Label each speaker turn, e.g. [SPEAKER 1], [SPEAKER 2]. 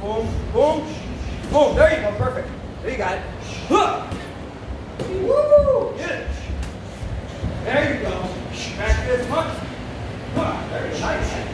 [SPEAKER 1] Boom, boom, boom. There you go, perfect. There you got it. Huh. Woo! Get it. There you go. Back this much. Huh. There you go. Nice.